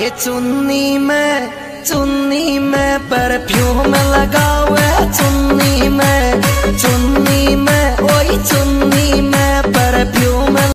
ये चुन्नी में चुन्नी में परफ्यूम लगा